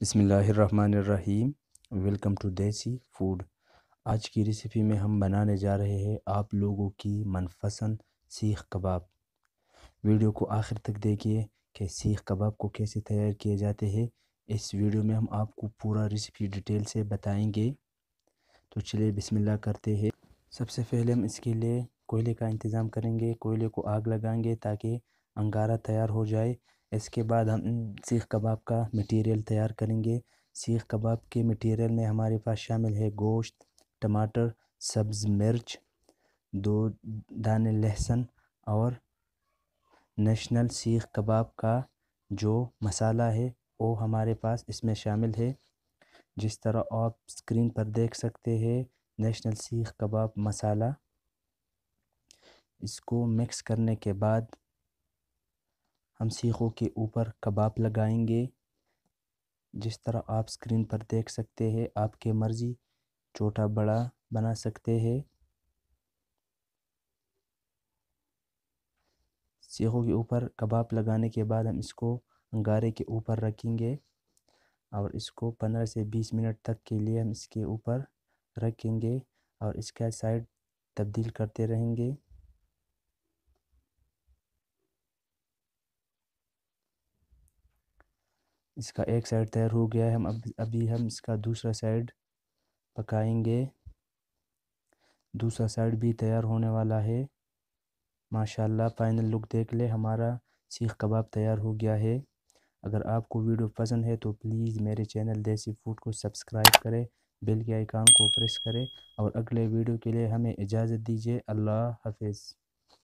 बिसमीम welcome to देसी food. आज की रेसिपी में हम बनाने जा रहे हैं आप लोगों की मनपसंद सीख कबाब। वीडियो को आखिर तक देखिए कि सीख कबाब को कैसे तैयार किए जाते हैं। इस वीडियो में हम आपको पूरा रेसिपी डिटेल से बताएँगे। तो चलिए बिस्मिल्लाह करते हैं। सबसे पहले हम इसके लिए कोयले का इंतज़ाम करेंगे। कोयले को आग लगाएँगे ताकि अंगारा तैयार हो जाए। इसके बाद हम सीख कबाब का मटेरियल तैयार करेंगे। सीख कबाब के मटेरियल में हमारे पास शामिल है गोश्त, टमाटर, सब्ज़ मिर्च, दो दाने लहसुन और नेशनल सीख कबाब का जो मसाला है वो हमारे पास इसमें शामिल है। जिस तरह आप स्क्रीन पर देख सकते हैं, नेशनल सीख कबाब मसाला। इसको मिक्स करने के बाद हम सीखों के ऊपर कबाब लगाएँगे। जिस तरह आप स्क्रीन पर देख सकते हैं, आपके मर्ज़ी, छोटा बड़ा बना सकते हैं। सीखों के ऊपर कबाब लगाने के बाद हम इसको अंगारे के ऊपर रखेंगे और इसको पंद्रह से बीस मिनट तक के लिए हम इसके ऊपर रखेंगे और इसका साइड तब्दील करते रहेंगे। इसका एक साइड तैयार हो गया है, हम अब अभी हम इसका दूसरा साइड पकाएँगे। दूसरा साइड भी तैयार होने वाला है। माशाल्लाह फाइनल लुक देख ले, हमारा सीख कबाब तैयार हो गया है। अगर आपको वीडियो पसंद है तो प्लीज़ मेरे चैनल देसी फ़ूड को सब्सक्राइब करें बेल के आइकान को प्रेस करें और अगले वीडियो के लिए हमें इजाज़त दीजिए। अल्लाह हाफिज़।